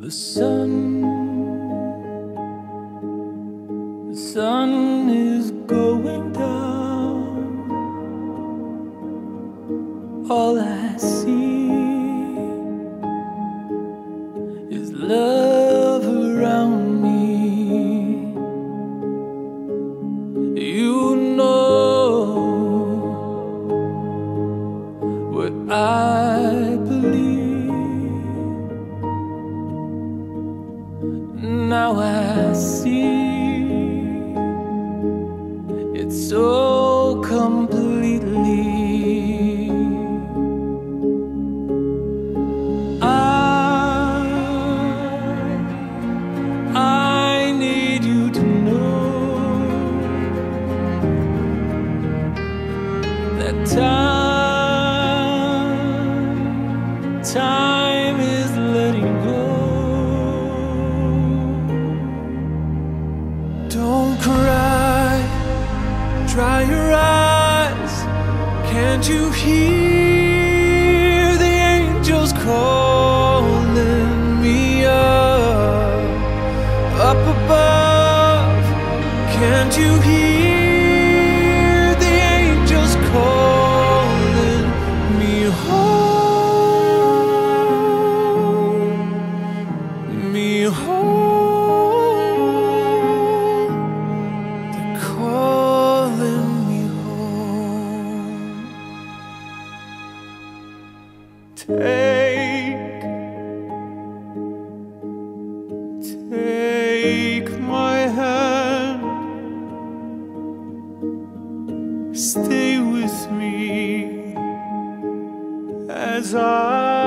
The sun, the sun is going down. All I see is love around me. You know what I believe. See it so completely. I, I need you to know that time, your eyes. Can't you hear the angels calling me up, up above? Can't you hear Take, take my hand. Stay with me as I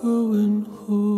going home.